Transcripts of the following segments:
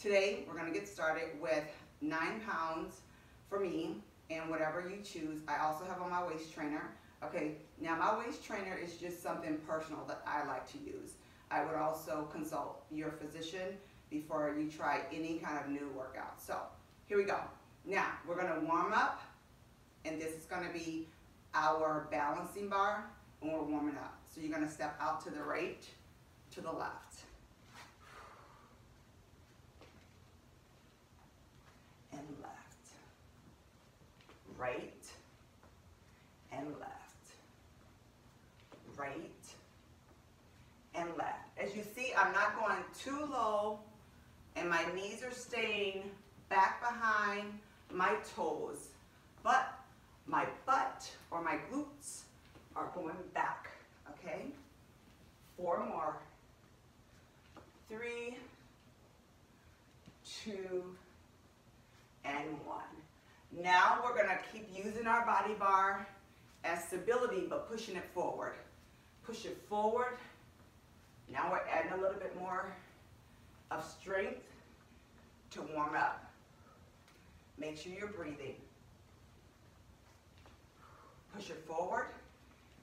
Today, we're gonna get started with nine pounds for me and whatever you choose. I also have on my waist trainer. Okay, now my waist trainer is just something personal that I like to use. I would also consult your physician before you try any kind of new workout. So, here we go. Now, we're gonna warm up and this is gonna be our balancing bar when we're warming up. So you're gonna step out to the right, to the left. and left. Right and left. Right and left. As you see, I'm not going too low and my knees are staying back behind my toes, but my butt or my glutes are going back, okay? Four more. Three, two, and one. Now we're gonna keep using our body bar as stability, but pushing it forward. Push it forward. Now we're adding a little bit more of strength to warm up. Make sure you're breathing. Push it forward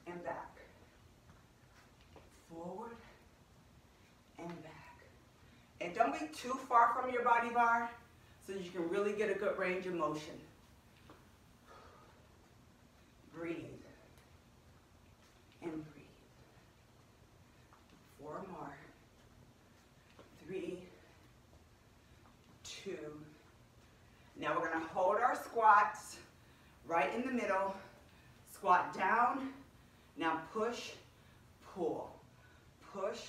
and back. Forward and back. And don't be too far from your body bar so you can really get a good range of motion. Breathe. And breathe. Four more. Three, two. Now we're gonna hold our squats right in the middle. Squat down. Now push, pull. Push,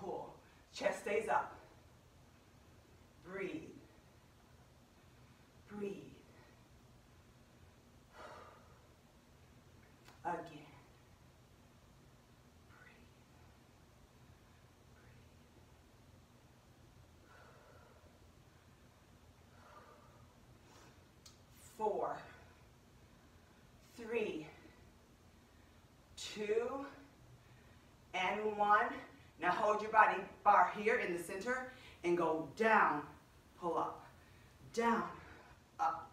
pull. Chest stays up. Breathe. Breathe. Again. Four, three, two, and one. Now hold your body bar here in the center and go down, pull up, down, up.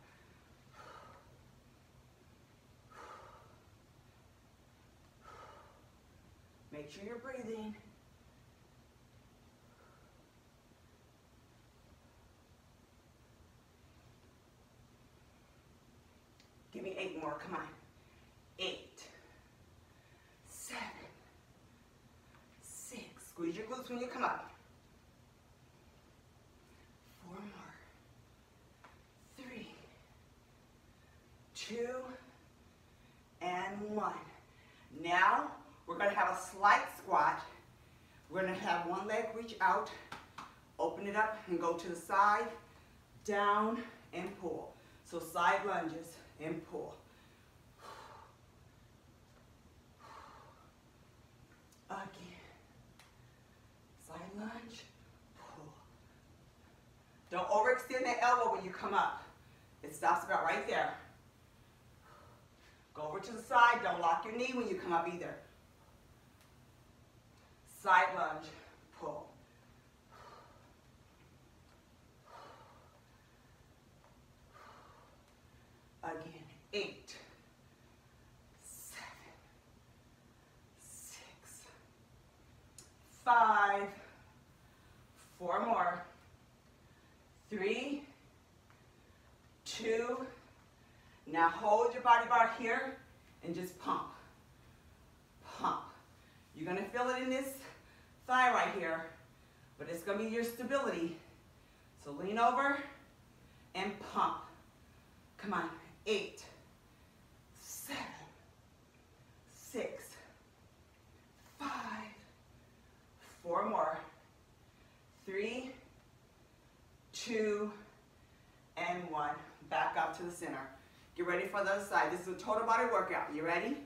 Make sure you're breathing. Eight more, come on. Eight, seven, six. Squeeze your glutes when you come up. Four more. Three, two, and one. Now, we're gonna have a slight squat. We're gonna have one leg reach out, open it up and go to the side, down and pull. So side lunges and pull. Again. Side lunge, pull. Don't overextend that elbow when you come up. It stops about right there. Go over to the side. Don't lock your knee when you come up either. Side lunge, pull. Again, eight, seven, six, five, four more, three, two, now hold your body bar here and just pump, pump. You're gonna feel it in this thigh right here, but it's gonna be your stability. So lean over and pump. Come on, eight, seven, six, five, four more, three, two, and one. Back up to the center. Get ready for the other side. This is a total body workout. You ready?